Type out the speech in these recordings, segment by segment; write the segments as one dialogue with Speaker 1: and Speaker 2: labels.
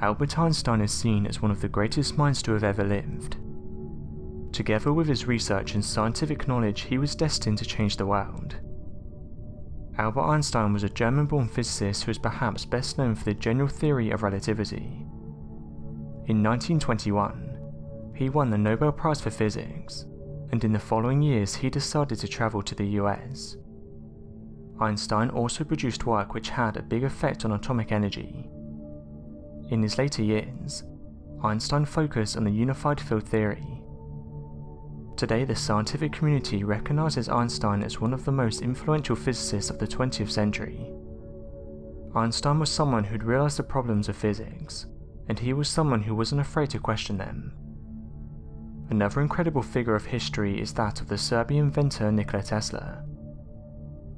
Speaker 1: Albert Einstein is seen as one of the greatest minds to have ever lived. Together with his research and scientific knowledge, he was destined to change the world. Albert Einstein was a German-born physicist who is perhaps best known for the general theory of relativity. In 1921, he won the Nobel Prize for Physics, and in the following years he decided to travel to the US. Einstein also produced work which had a big effect on atomic energy. In his later years, Einstein focused on the unified field theory. Today the scientific community recognises Einstein as one of the most influential physicists of the 20th century. Einstein was someone who'd realised the problems of physics, and he was someone who wasn't afraid to question them. Another incredible figure of history is that of the Serbian inventor Nikola Tesla.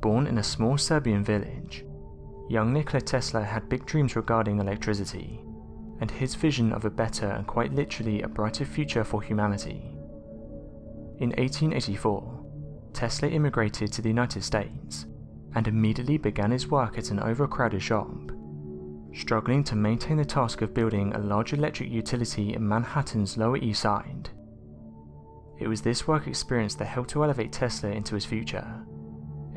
Speaker 1: Born in a small Serbian village, young Nikola Tesla had big dreams regarding electricity, and his vision of a better and quite literally a brighter future for humanity. In 1884, Tesla immigrated to the United States and immediately began his work at an overcrowded shop, struggling to maintain the task of building a large electric utility in Manhattan's Lower East Side. It was this work experience that helped to elevate Tesla into his future,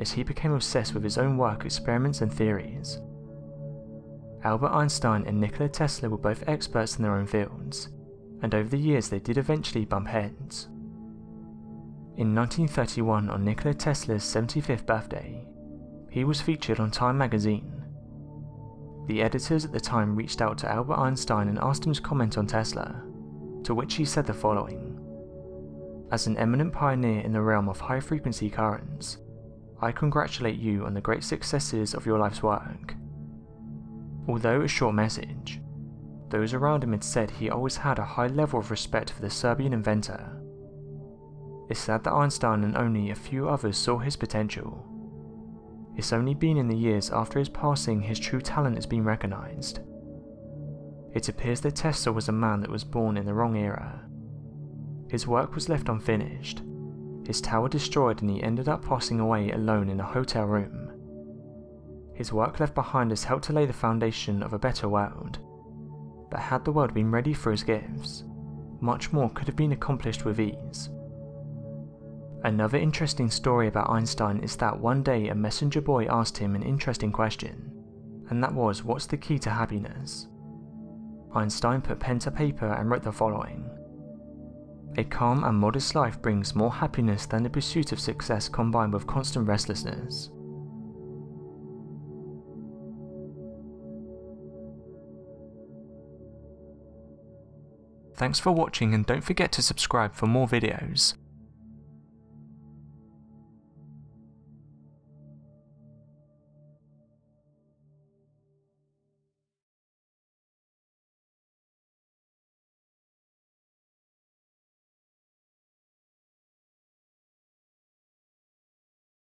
Speaker 1: as he became obsessed with his own work, experiments, and theories. Albert Einstein and Nikola Tesla were both experts in their own fields, and over the years they did eventually bump heads. In 1931, on Nikola Tesla's 75th birthday, he was featured on Time magazine. The editors at the time reached out to Albert Einstein and asked him to comment on Tesla, to which he said the following as an eminent pioneer in the realm of high frequency currents, I congratulate you on the great successes of your life's work. Although a short message, those around him had said he always had a high level of respect for the Serbian inventor. It's sad that Einstein and only a few others saw his potential. It's only been in the years after his passing his true talent has been recognised. It appears that Tesla was a man that was born in the wrong era his work was left unfinished, his tower destroyed and he ended up passing away alone in a hotel room. His work left behind has helped to lay the foundation of a better world, but had the world been ready for his gifts, much more could have been accomplished with ease. Another interesting story about Einstein is that one day a messenger boy asked him an interesting question, and that was what's the key to happiness? Einstein put pen to paper and wrote the following a calm and modest life brings more happiness than the pursuit of success combined with constant restlessness. Thanks for watching and don't forget to subscribe for more videos.